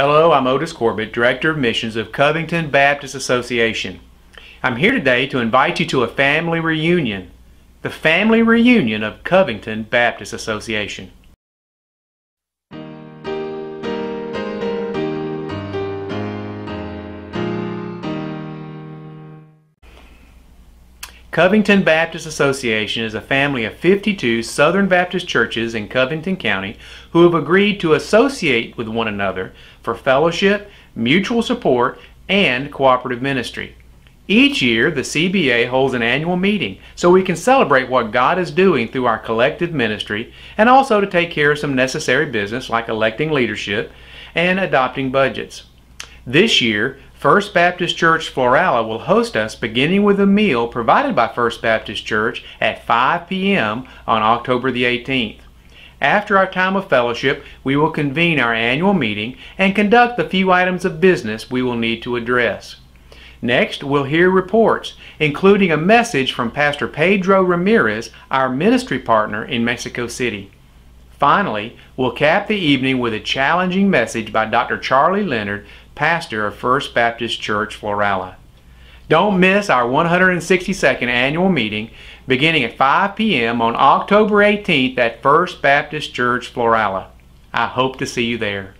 Hello, I'm Otis Corbitt, Director of Missions of Covington Baptist Association. I'm here today to invite you to a family reunion, the family reunion of Covington Baptist Association. Covington Baptist Association is a family of 52 Southern Baptist churches in Covington County who have agreed to associate with one another for fellowship, mutual support, and cooperative ministry. Each year, the CBA holds an annual meeting so we can celebrate what God is doing through our collective ministry and also to take care of some necessary business like electing leadership and adopting budgets. This year, First Baptist Church Florala will host us beginning with a meal provided by First Baptist Church at 5 p.m. on October the 18th. After our time of fellowship, we will convene our annual meeting and conduct the few items of business we will need to address. Next, we'll hear reports, including a message from Pastor Pedro Ramirez, our ministry partner in Mexico City. Finally, we'll cap the evening with a challenging message by Dr. Charlie Leonard, pastor of First Baptist Church, Florala. Don't miss our 162nd annual meeting beginning at 5 p.m. on October 18th at First Baptist Church, Florala. I hope to see you there.